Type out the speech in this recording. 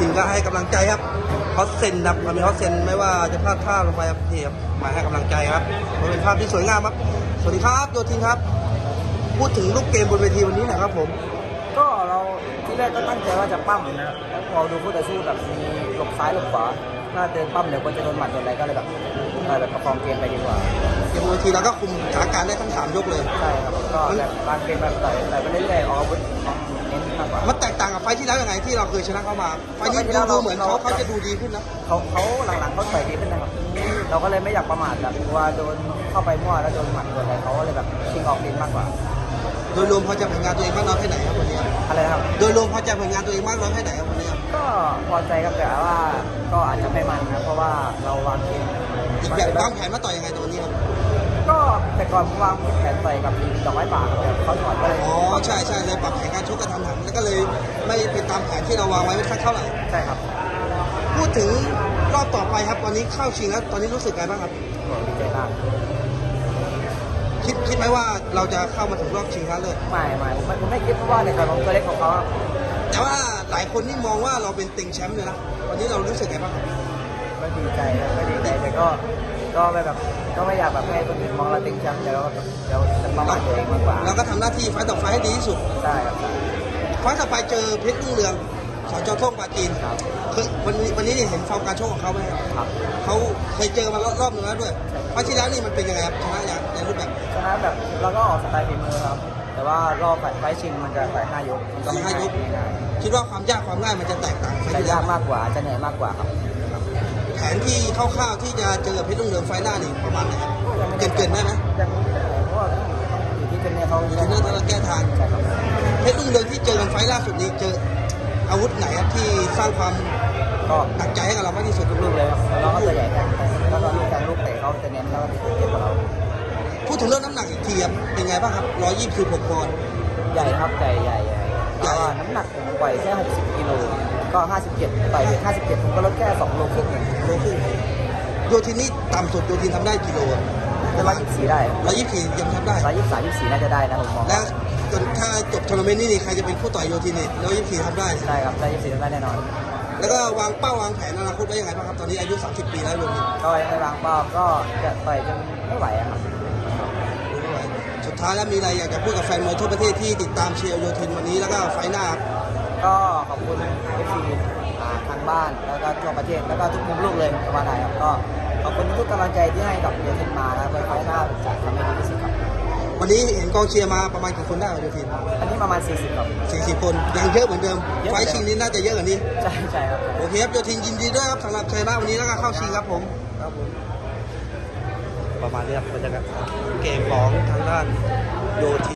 ทินก็ให้กำลังใจครับฮอตเซนครับมีฮอตเซนไม่ว่าจะพลาดท่าลงไปครับนี่ครับมาให้กำลังใจครับมันเป็นภาพที่สวยงามครับ สวัสดีครับโยทินครับ พูดถึงลูกเกมบนเวทีวันนี้หนะครับผม ก็เราที่แรกก็ตั้งใจว่าจะปั้มนะแล้วพอดูผู้ต่อสู้แบบมีหลบซ้ายหลบขวาถ้าเดินปั้มเดี๋ยวคนจะโดนหมัดโดนอะไรก็เลยแบบเออแบบประคองเกมไปดีกว่าเกมบนเวทีเราก็คุมสถานการณ์ได้ทั้งสามยกเลย ใช่ครับ ก็แบบบางเกมแบบต่อยต่อยไปเรื่อยๆออกอาวุธเน้นมากกว่า ฟล์ที่แล้วยังไงที่เราเคยชนะเขามา ไฟล์นี้ดูดูเหมือนเขาเขาจะดูดีขึ้นนะ เขาเขาหลังๆเขาต่อยดีขึ้นนะครับ เราก็เลยไม่อยากประมาทแบบกลัวโดนเข้าไปมั่วแล้วโดนหมัดโดนอะไรเขาก็เลยแบบชิงออกดินมากกว่า โดยรวมพอใจผลงานตัวเองมากน้อยแค่ไหนครับวันนี้ครับอะไรนะครับ โดยรวมพอใจผลงานตัวเองมากน้อยแค่ไหนครับวันนี้ครับก็พอใจครับแต่ว่าก็อาจจะไม่มันนะเพราะว่าเราวางเกมอีกแบบวางแผนมาต่อยยังไงตอนนี้ครับ ก็แต่ก่อนผมวางแผนต่อยกับดอกไม้ป่าครับแต่เขาถอดก็เลยอ๋อใช่ใช่เลยปรับแผนการชกกระทำหันแล้วก็เลยไม่เป็นตามแผนที่เราวางไว้ไม่ค่อยเท่าไหร่ใช่ครับพูดถึงรอบต่อไปครับตอนนี้เข้าชิงแล้วตอนนี้รู้สึกไงบ้างครับผมดีใจมากคิดคิดไหมว่าเราจะเข้ามาถึงรอบชิงชนะเลิศไม่ไม่ผมไม่ผมไม่คิดเพราะว่าในก่อนผมตัวเล็กของเขาแต่ว่าหลายคนนี่มองว่าเราเป็นติงแชมป์เลยนะวันนี้เรารู้สึกไงบ้างครับก็ดีใจนะก็ดีใจแต่ก็ ก็ไม่แบบก็ไม่อยากแบบให้คนอื่นมองเราติงแชมป์เดี๋ยวเดี๋ยวจะประมาทตัวเองมากกว่าเราก็ทำหน้าที่ไฟต์ต่อไฟต์ให้ดีที่สุดใช่ครับใช่ ไฟต์ต่อไปเจอเพชรรุ่งเรืองสจท่งปาจีนครับเคยวันนี้วันนี้เนี่ยเห็นฟอร์มการชกของเขาไหมครับครับ เขาเคยเจอมารอบหนึงแล้วด้วยไฟต์ที่แล้วนี่มันเป็นยังไงครับชนะอย่างในรูปแบบฉะนั้นแบบเราก็ออกสไตล์ฝีมือครับ แต่ว่ารอบไฟท์ชิงมันจะไฟท์ห้ายกมันก็ไม่ง่ายง่ายคิดว่าความยากความง่ายมันจะแตกต่างไฟต์จะที่แล้ยากมากกว่าจะเหนื่อยมากกว่าครับ แผนที่คร่าวๆที่จะเจอเพชรรุ่งเรืองไฟต์หน้านี่ประมาณไหนครับเกริ่นเกริ่นๆได้ไหมยังไม่ได้เพราะว่าอยู่ที่เทรนเนอร์เขาอยู่ที่นั่นเราแก้ทางใช่ครับเพชรรุ่งเรืองที่เจอกันไฟต์ล่าสุดนี้เจออาวุธไหนครับที่สร้างความก็หนักใจให้กับเรามากที่สุดลูกๆเลยครับน้องก็ตัวใหญ่กันแล้วก็ลูกแทงลูกเตะเขาจะเน้นแล้วก็เก็บกับเรา พูดถึงเรื่องน้ำหนักอีกทีครับเป็นไงบ้างครับ126ปอนด์ ใหญ่ครับใหญ่ใหญ่ใหญ่แต่ว่าน้ำหนักผมปล่อยแค่60กิโล ก็ 57ปล่อย57 ผมก็ลดแค่2โลครึ่งเองโลครึ่งโยธินนี่ต่ำสุดโยธินทำได้กิโลจะร้อยยี่สิบสี่ได้ร้อยยี่สิบสี่ยังทำได้ร้อยยี่สิบสามยี่สิบสี่น่าจะได้นะผมมองแล้วจนถ้าจบทัวร์นาเมนต์นี่นี่ใครจะเป็นผู้ต่อยโยธินนี่ร้อยยี่สิบสี่ทำได้ใช่ครับได้ยี่สิบสี่ได้แน่นอน แล้วก็วางเป้าวางแผนอนาคตไว้ยังไงบ้างครับตอนนี้อายุ 30 ปีแล้วโยธินก็ยังไม่วางเป้าก็จะต่อยจนไม่ไหวอะครับสุดท้ายแล้วมีอะไรอยากจะพูดกับแฟนมวยทั่วประเทศที่ติดตามเชียร์โยธินวันนี้แล้วก็ไฟต์หน้าครับ ก็ขอบคุณ FC ทางบ้านแล้วก็ทั่วประเทศแล้วก็ทุกมุมโลกเลยประมาณไหนครับก็ขอบคุณทุกกำลังใจที่ให้กับโยธินมาแล้วเพื่อไฟต์หน้าจะทำให้ดีที่สุดครับวันนี้เห็นกองเชียร์มาประมาณกี่คนได้ครับโยธินอันนี้ประมาณ 40ครับ40 คนยังเยอะเหมือนเดิมเยอะไฟต์ชิงนี้น่าจะเยอะกว่านี้ ใช่ใช่ครับ โอเคครับโยธินยินดีด้วยครับสำหรับชัยชนะวันนี้แล้วก็เข้าชิงครับผม ครับผม ประมาณนี้ครับบรรยากาศเกมของทางด้านโยทิน